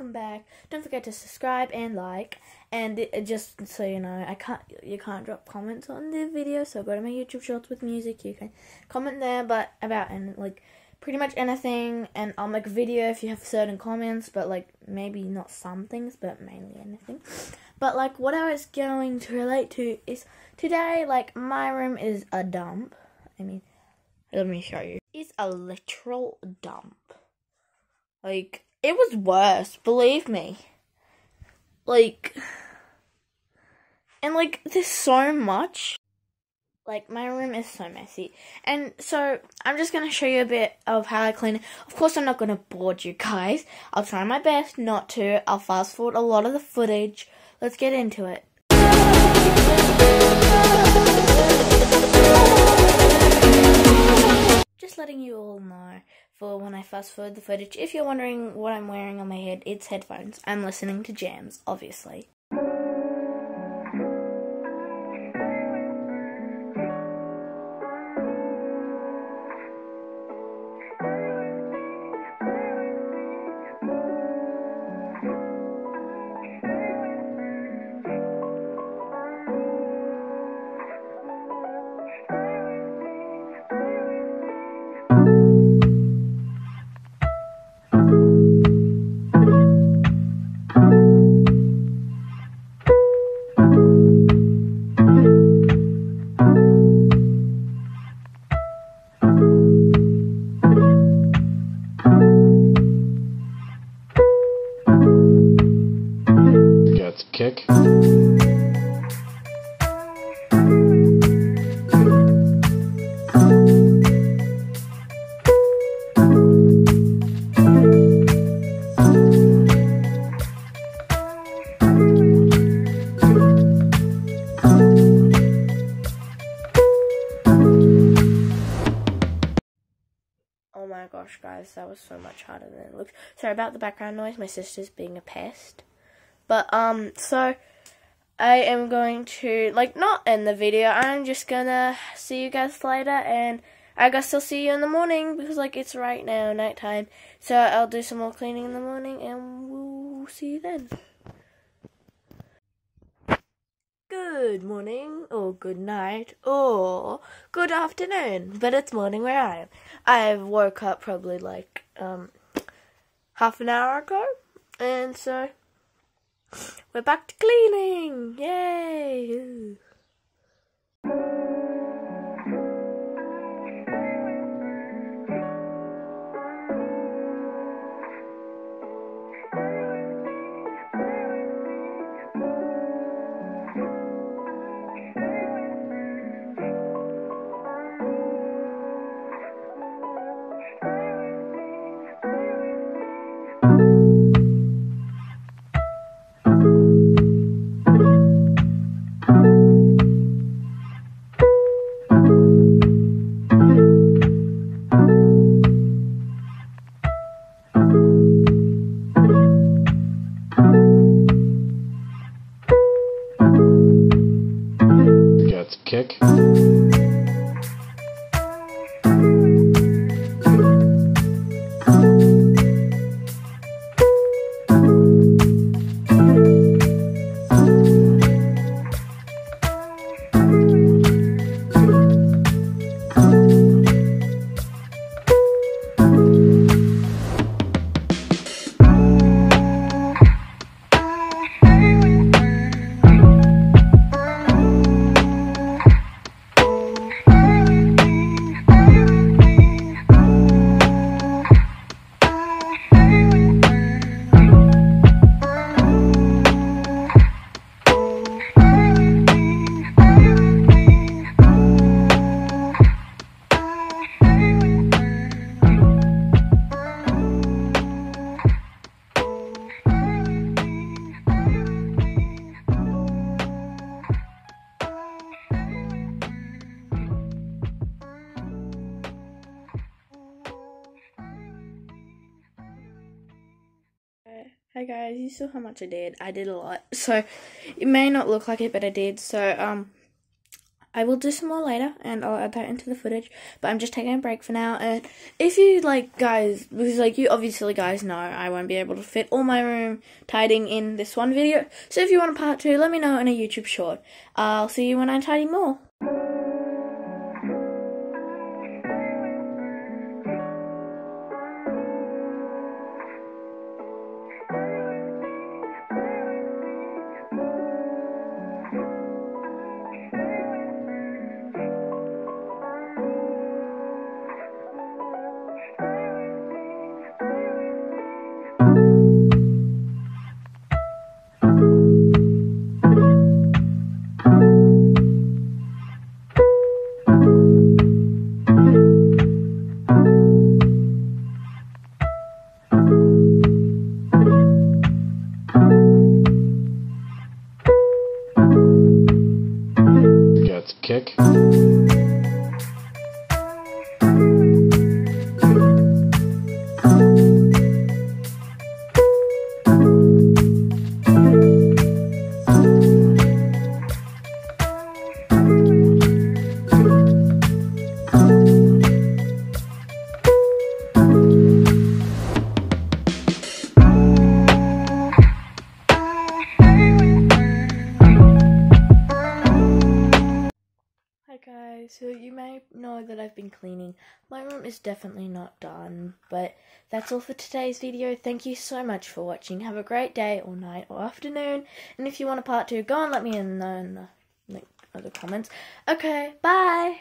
welcome back. Don't forget to subscribe and like. And it, just so you know, I can't you can't drop comments on the video, so go to my YouTube Shorts with music. You can comment there, but about and like pretty much anything. And I'll make a video if you have certain comments, but like maybe not some things, but mainly anything. But like what I was going to relate to is today, like my room is a dump. I mean, let me show you. It's a literal dump. Like it was worse, believe me. Like, and like, there's so much. Like, my room is so messy. And so, I'm just gonna show you a bit of how I clean it. Of course, I'm not gonna bore you guys. I'll try my best not to. I'll fast forward a lot of the footage. Let's get into it. Just letting you all know for when I fast forward the footage. If you're wondering what I'm wearing on my head, it's headphones. I'm listening to jams, obviously. Guys, that was so much harder than it looked. Sorry about the background noise. My sister's being a pest. But, um, so I am going to, like, not end the video. I'm just gonna see you guys later, and I guess I'll see you in the morning, because, like, it's right now, nighttime. So I'll do some more cleaning in the morning, and we'll see you then. Good morning, or good night, or good afternoon, but it's morning where I am. I woke up probably, like, um, half an hour ago, and so we're back to cleaning! Yay! Gets Hi guys, you saw how much I did. I did a lot. So it may not look like it, but I did. So um I will do some more later, and I'll add that into the footage. But I'm just taking a break for now. And if you like, guys, because like you obviously guys know, I won't be able to fit all my room tidying in this one video. So if you want a part two, let me know in a YouTube short. I'll see you when I tidy more. Kick. May know that I've been cleaning. My room is definitely not done, but that's all for today's video. Thank you so much for watching. Have a great day or night or afternoon. And if you want a part two, go and let me know in the, like, other comments. Okay, bye!